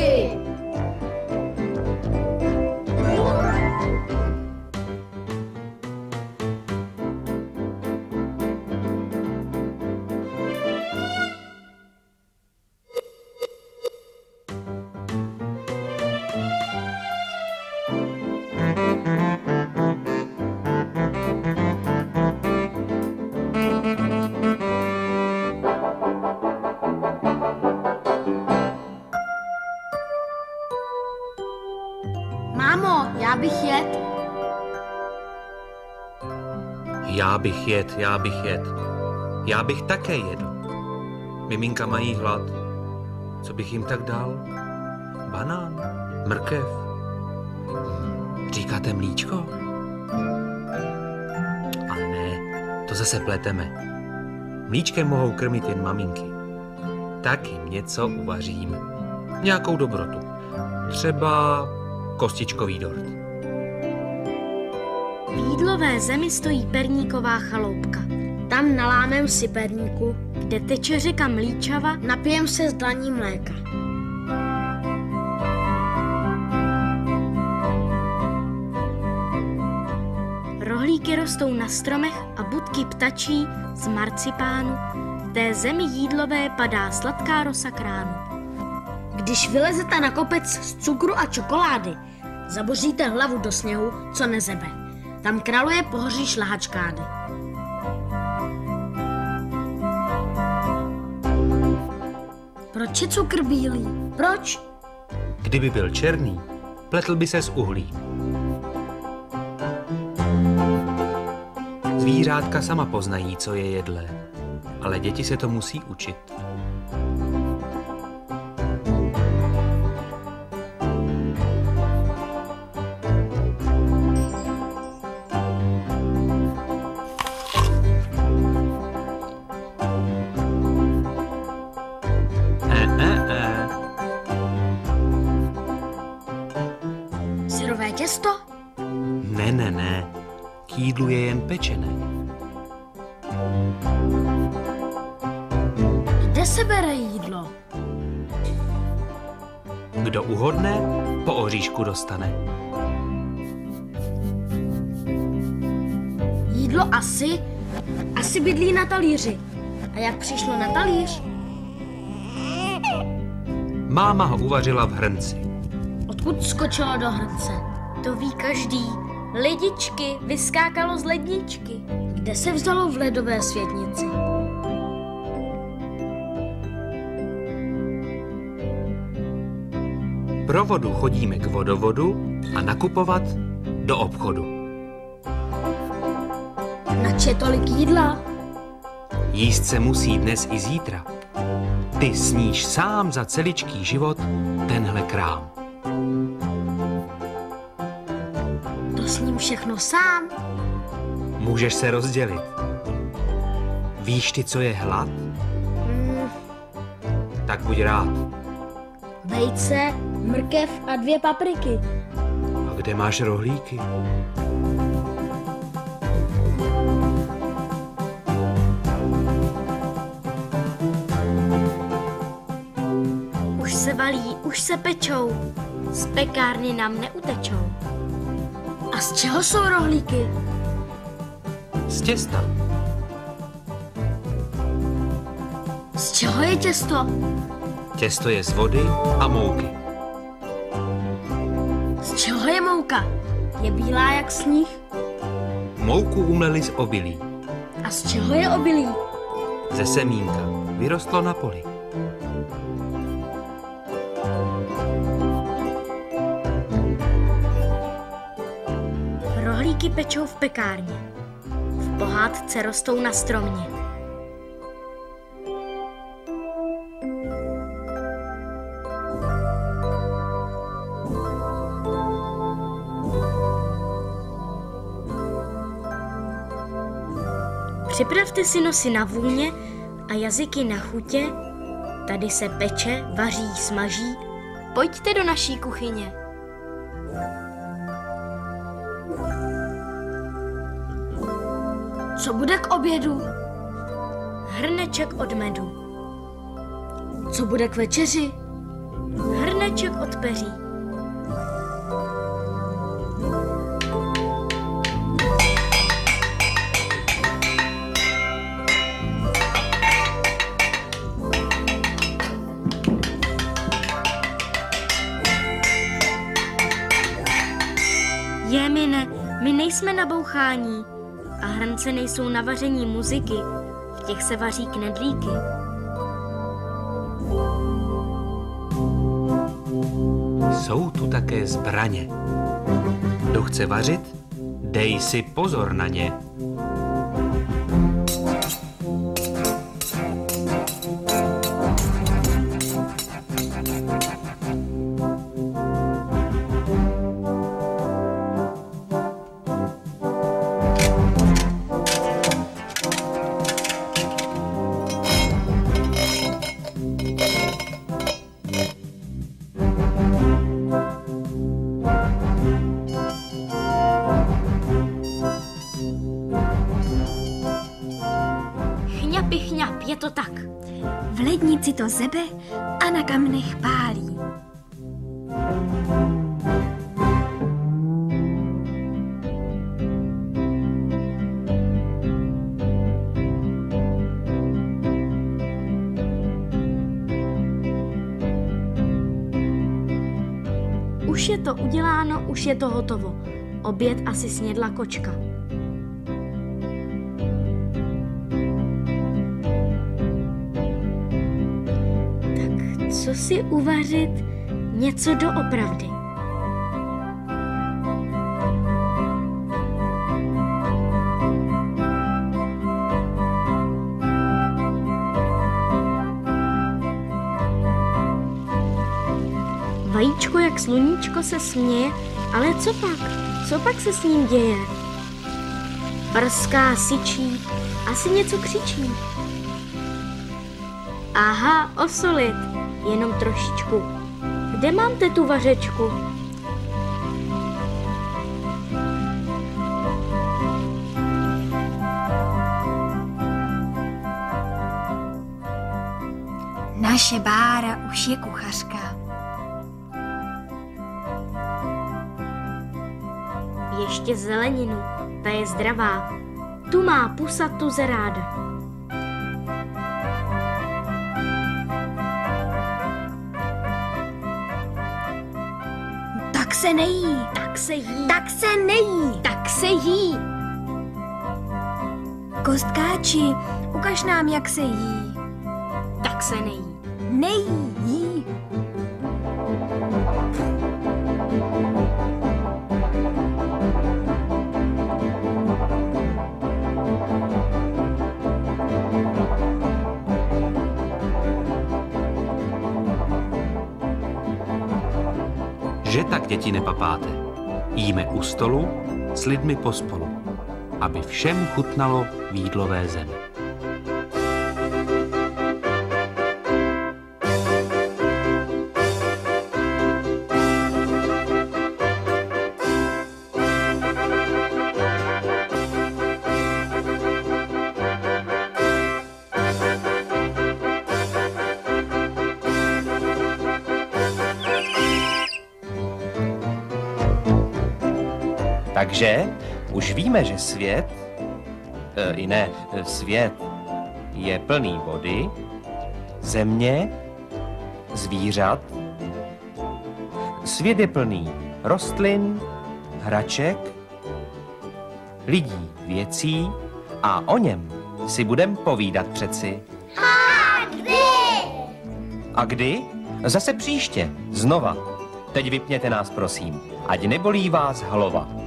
Okay. Já bych jet, já bych jet. Já bych také jedl. Miminka mají hlad. Co bych jim tak dal? Banán? Mrkev? Říkáte mlíčko? Ale ne, to zase pleteme. Mlíčkem mohou krmit jen maminky. Tak jim něco uvařím. Nějakou dobrotu. Třeba kostičkový dort. Jídlové zemi stojí perníková chaloupka. Tam nalámem si perníku, kde teče řeka Mlíčava, napijem se z dlaní mléka. Rohlíky rostou na stromech a budky ptačí z marcipánu. V té zemi jídlové padá sladká rosa kránu. Když vylezete na kopec z cukru a čokolády, zaboříte hlavu do sněhu, co nezebe. Tam kraluje pohoří šlahačkády. Proč je cukr bílý? Proč? Kdyby byl černý, pletl by se z uhlí. Zvířátka sama poznají, co je jedlé, ale děti se to musí učit. Jídlu je jen pečené. Kde se bere jídlo? Kdo uhodne, po oříšku dostane. Jídlo asi, asi bydlí na talíři. A jak přišlo na talíř? Máma ho uvařila v hrnci. Odkud skočilo do hrnce? To ví každý. Lidičky vyskákalo z ledničky. Kde se vzalo v ledové světnici? Pro vodu chodíme k vodovodu a nakupovat do obchodu. Nač je tolik jídla? Jíst se musí dnes i zítra. Ty sníš sám za celičký život tenhle krám. S ním všechno sám. Můžeš se rozdělit. Víš ty, co je hlad? Mm, Tak buď rád. vejce, mrkev a dvě papriky. A kde máš rohlíky? Už se valí, už se pečou. Z pekárny nám neutečou. A z čeho jsou rohlíky? Z těsta. Z čeho je těsto? Těsto je z vody a mouky. Z čeho je mouka? Je bílá jak sníh. Mouku umleli z obilí. A z čeho je obilí? Ze semínka. Vyrostlo na poli. Rohlíky pečou v pekárně. V pohádce rostou na stromě. Připravte si nosy na vůně a jazyky na chutě. Tady se peče, vaří, smaží. Pojďte do naší kuchyně. Co bude k obědu? Hrneček od medu. Co bude k večeři? Hrneček od peří. Jemine, my nejsme na bouchání hrnce nejsou na vaření muziky. V těch se vaří knedlíky. Jsou tu také zbraně. Kdo chce vařit, dej si pozor na ně. Chňapy chňap, je to tak. V lednici to zebe a na kamnech pálí. Už je to uděláno, už je to hotovo. Oběd asi snědla kočka. Co si uvařit? Něco doopravdy. Vajíčko jak sluníčko se směje, ale co pak? Co pak se s ním děje? Prská, syčí, asi něco křičí. Aha, osolit, jenom trošičku. Kde mám tu vařečku? Naše Bára už je kuchařka. Ještě zeleninu, ta je zdravá. Tu má pusa tu zeráda. Tak se nejí. Tak se jí, Tak se nejí. tak se jí. Kostkáči, ukaž nám, jak se jí. Tak se nejí. Nejí, nepapáte. Jíme u stolu s lidmi pospolu, aby všem chutnalo v jídlové zemi. Takže už víme, že svět, e, i ne, e, svět je plný vody, země, zvířat. Svět je plný rostlin, hraček, lidí, věcí a o něm si budem povídat přeci. A kdy? A kdy? Zase příště, znova. Teď vypněte nás, prosím, ať nebolí vás hlava.